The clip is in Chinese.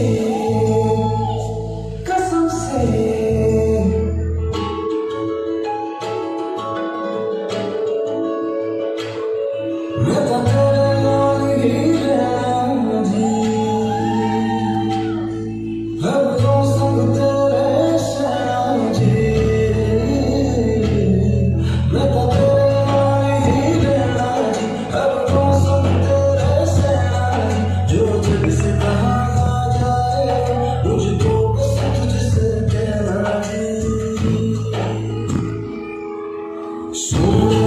Yeah. 足